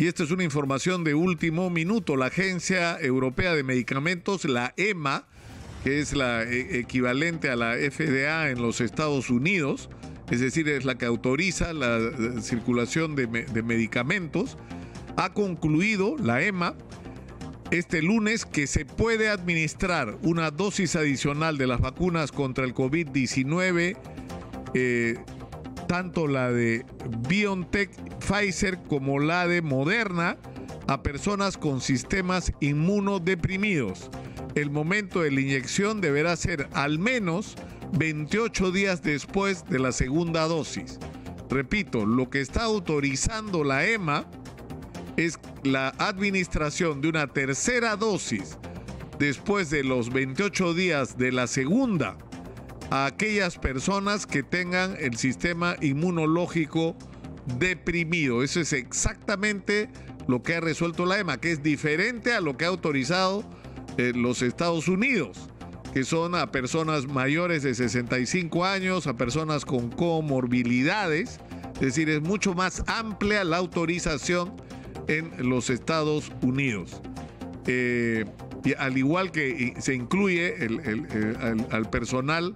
Y esta es una información de último minuto. La Agencia Europea de Medicamentos, la EMA, que es la e, equivalente a la FDA en los Estados Unidos, es decir, es la que autoriza la eh, circulación de, medicamentos, ha concluido, la EMA, este lunes que se puede administrar una dosis adicional de las vacunas contra el COVID-19, eh, tanto la de BioNTech, Pfizer como la de Moderna, a personas con sistemas inmunodeprimidos. El momento de la inyección deberá ser al menos 28 días después de la segunda dosis. Repito, lo que está autorizando la EMA es la administración de una tercera dosis después de los 28 días de la segunda a aquellas personas que tengan el sistema inmunológico deprimido. Eso es exactamente lo que ha resuelto la EMA, que es diferente a lo que ha autorizado eh, los Estados Unidos, que son a personas mayores de 65 años, a personas con comorbilidades. Es decir, es mucho más amplia la autorización en los Estados Unidos. Eh, y al igual que se incluye al, personal,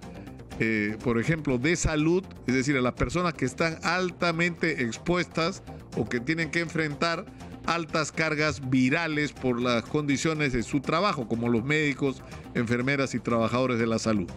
eh, por ejemplo, de salud, es decir, a las personas que están altamente expuestas o que tienen que enfrentar altas cargas virales por las condiciones de su trabajo, como los médicos, enfermeras y trabajadores de la salud.